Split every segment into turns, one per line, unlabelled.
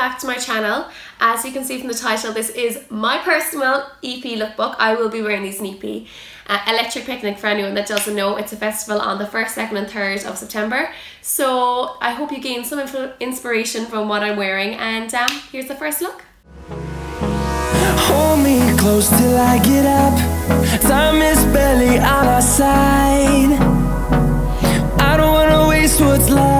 back to my channel. As you can see from the title, this is my personal EP lookbook. I will be wearing these in EP. Uh, Electric Picnic, for anyone that doesn't know, it's a festival on the 1st, 2nd and 3rd of September. So I hope you gain some inspiration from what I'm wearing and um, here's the first look.
Hold me close till I get up Time is barely on our side I don't wanna waste what's left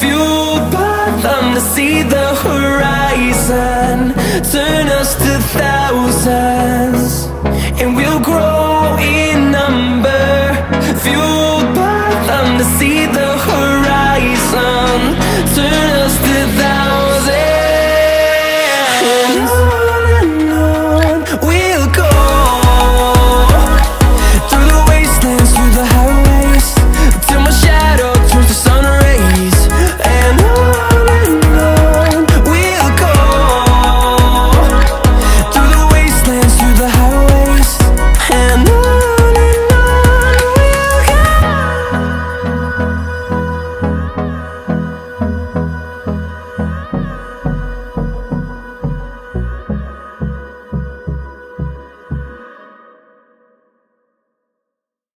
Fueled by them to see the horizon Turn us to thousands.